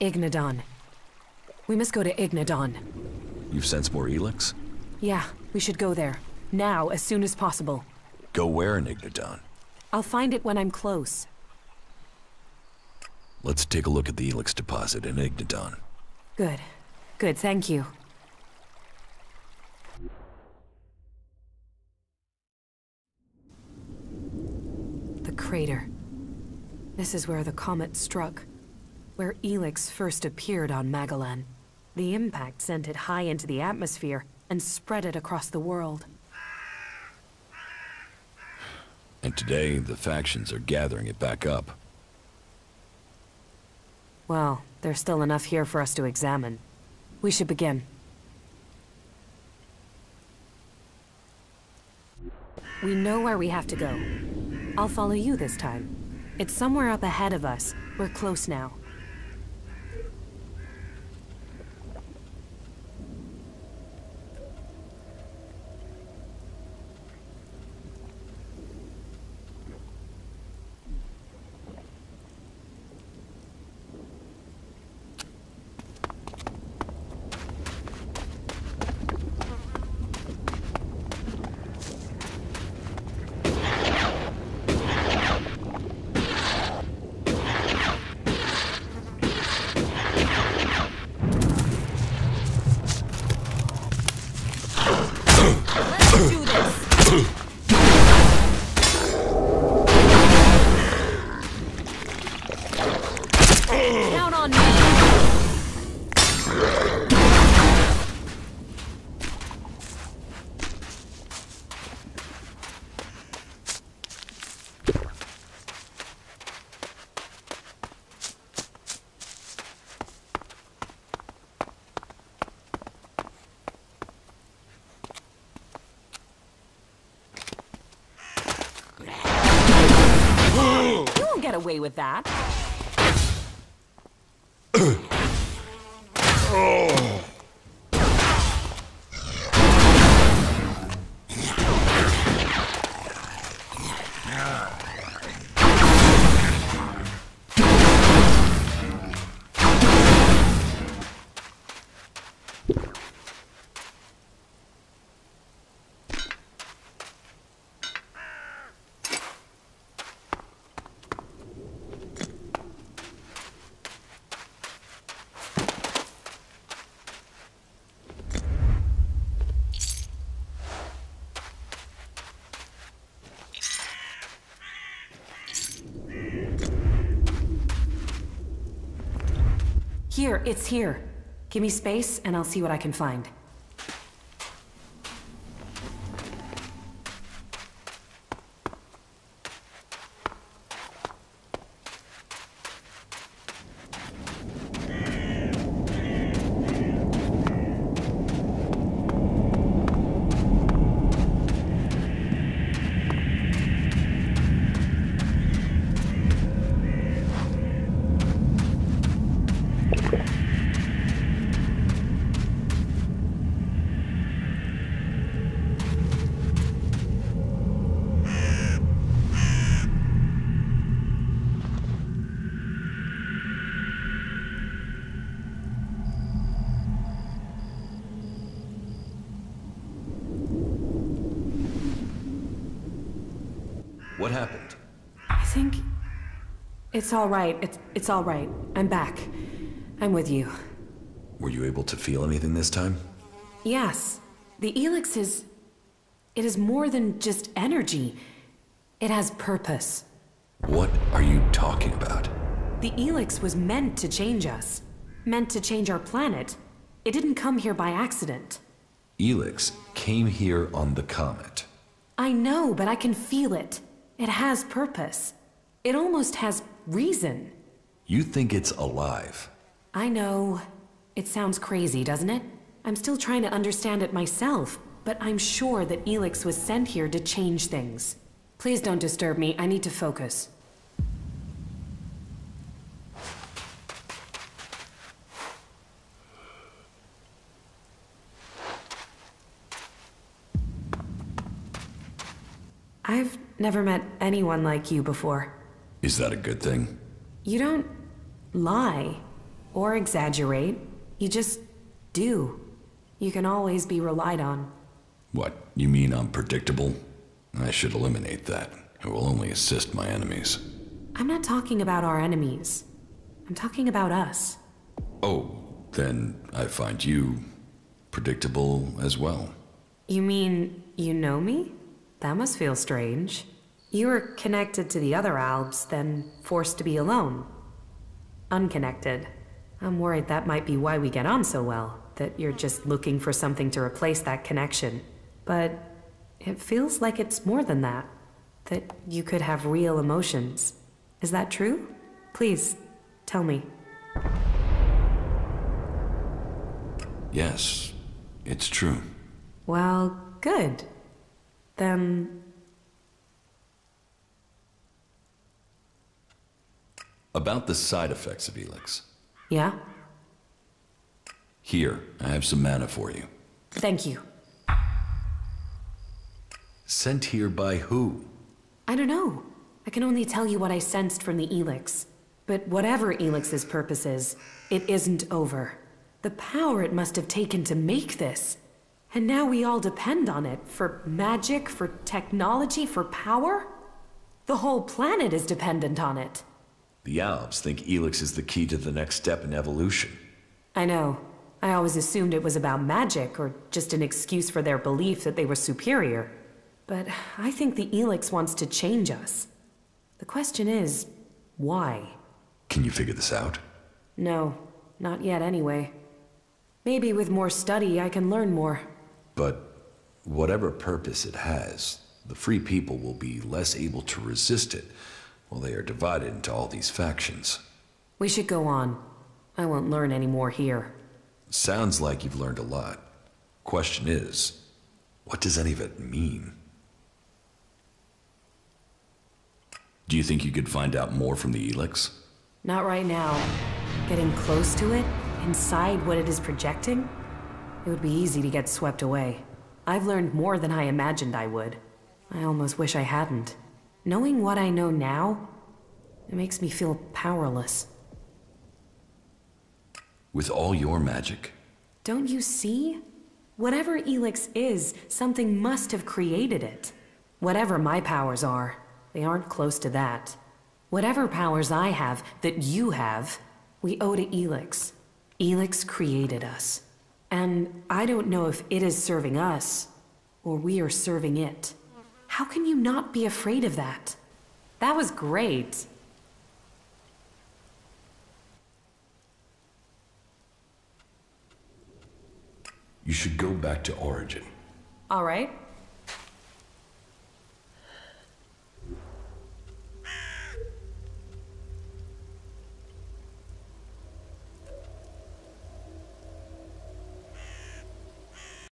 Ignadon. We must go to Ignadon. You've sensed more Elex? Yeah, we should go there. Now, as soon as possible. Go where in Ignadon? I'll find it when I'm close. Let's take a look at the Elex deposit in Ignadon. Good. Good, thank you. The crater. This is where the comet struck. Where Elex first appeared on Magalan. The impact sent it high into the atmosphere and spread it across the world. And today, the factions are gathering it back up. Well, there's still enough here for us to examine. We should begin. We know where we have to go. I'll follow you this time. It's somewhere up ahead of us. We're close now. Let's do this! Count on me! You won't get away with that. Oh. Here, it's here. Give me space, and I'll see what I can find. What happened? I think... It's all right. It's, it's all right. I'm back. I'm with you. Were you able to feel anything this time? Yes. The Elex is... It is more than just energy. It has purpose. What are you talking about? The Elex was meant to change us. Meant to change our planet. It didn't come here by accident. Elex came here on the comet. I know, but I can feel it. It has purpose. It almost has reason. You think it's alive. I know. It sounds crazy, doesn't it? I'm still trying to understand it myself, but I'm sure that Elex was sent here to change things. Please don't disturb me. I need to focus. I've never met anyone like you before. Is that a good thing? You don't lie. or exaggerate. You just do. You can always be relied on. What, you mean I'm predictable? I should eliminate that. It will only assist my enemies. I'm not talking about our enemies. I'm talking about us. Oh, then I find you predictable as well. You mean you know me? That must feel strange. You were connected to the other Albs, then forced to be alone. Unconnected. I'm worried that might be why we get on so well, that you're just looking for something to replace that connection. But it feels like it's more than that. That you could have real emotions. Is that true? Please, tell me. Yes, it's true. Well, good. Then About the side effects of Elex. Yeah? Here, I have some mana for you. Thank you. Sent here by who? I don't know. I can only tell you what I sensed from the Elex. But whatever Elex's purpose is, it isn't over. The power it must have taken to make this. And now we all depend on it for magic, for technology, for power? The whole planet is dependent on it. The Albs think Elex is the key to the next step in evolution. I know. I always assumed it was about magic, or just an excuse for their belief that they were superior. But I think the Elex wants to change us. The question is, why? Can you figure this out? No, not yet anyway. Maybe with more study I can learn more. But whatever purpose it has, the free people will be less able to resist it while they are divided into all these factions. We should go on. I won't learn any more here. Sounds like you've learned a lot. Question is, what does any of it mean? Do you think you could find out more from the Elex? Not right now. Getting close to it, inside what it is projecting, it would be easy to get swept away. I've learned more than I imagined I would. I almost wish I hadn't. Knowing what I know now, it makes me feel powerless. With all your magic? Don't you see? Whatever Elex is, something must have created it. Whatever my powers are, they aren't close to that. Whatever powers I have, that you have, we owe to Elex. Elex created us. And I don't know if it is serving us, or we are serving it. How can you not be afraid of that? That was great. You should go back to Origin. All right.